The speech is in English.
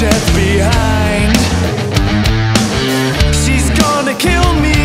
death behind. She's gonna kill me.